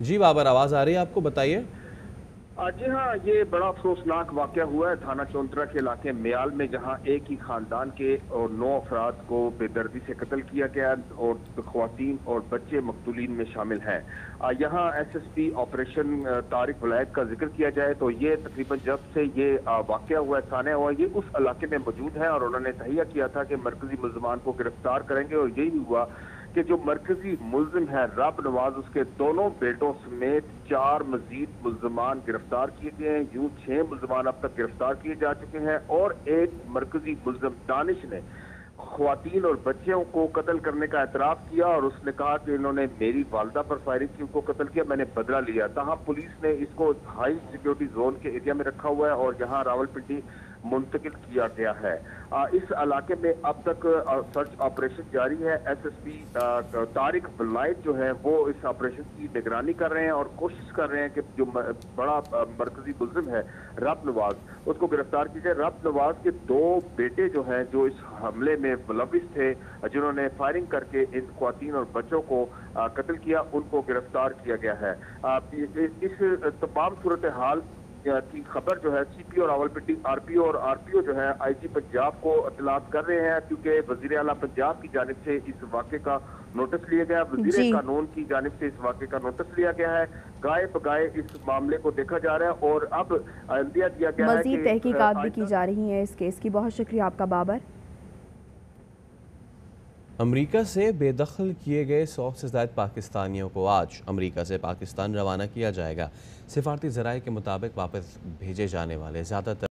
जी, बाबर, आवाज़ आ रही है आपको? बताइए। जी हाँ ये बड़ा अफसोसनाक वाक़ हुआ है थाना चौंतरा के इलाके म्याल में, जहाँ एक ही खानदान के और नौ अफराद को बेदर्दी से कत्ल किया गया और खातन और बच्चे मकतूलिन में शामिल हैं। यहाँ S S P operation Tariq Walayat का ज़िक्र किया जाए तो ये तकरीबन जब से ये वाक़ हुआ है थाने हुआ ये उस इलाके में मौजूद है और उन्होंने तहिया किया था कि मरकजी मुलजमान को गिरफ़्तार करेंगे और यही हुआ कि जो मरकजी मुलजिम है, रब नवाज़, उसके दोनों बेटों समेत चार मजीद मुलजमान गिरफ़्तार किए गए हैं। यूँ छह मुलजमान अब तक गिरफ़्तार किए जा चुके हैं और एक मरकजी मुलजम दानिश ने खातन और बच्चों को कत्ल करने का एतराफ़ किया और उसने कहा कि इन्होंने मेरी वालदा पर फायरिंग की, उनको कत्ल किया, मैंने बदला लिया। तहाँ पुलिस ने इसको हाई सिक्योरिटी जोन के एरिया में रखा हुआ है और यहाँ रावलपिंडी मुंतकिल किया गया है। इस इलाके में अब तक सर्च ऑपरेशन जारी है। एसएसपी तारिक बलायत जो है, वो इस ऑपरेशन की निगरानी कर रहे हैं और कोशिश कर रहे हैं कि जो बड़ा मरकजी मुलजिम है, रब नवाज़, उसको गिरफ़्तार कीजिए रब नवाज़ के दो बेटे जो हैं, जो इस हमले में मुलविस थे, जिन्होंने फायरिंग करके इन खातन और बच्चों को कत्ल किया, उनको गिरफ़्तार किया गया है। इस तमाम सूरत हाल की खबर जो है सीपीओ और रावलपिंडी आरपीओ और आरपीओ जो है आईजी पंजाब को इतलात कर रहे हैं क्योंकि वज़ीर अला पंजाब की जानब से इस वाक्य का नोटिस लिया गया वज़ीर कानून की जानब से इस वाक्य का नोटिस लिया गया है। गाय बगाए इस मामले को देखा जा रहा है और अब दिया दिया गया है मजीद तहकीकत भी की जा रही है इस केस की। बहुत शुक्रिया आपका बाबर। अमेरिका से बेदखल किए गए सौ से ज़्यादा पाकिस्तानियों को आज अमेरिका से पाकिस्तान रवाना किया जाएगा। सिफारती जराये के मुताबिक वापस भेजे जाने वाले ज़्यादातर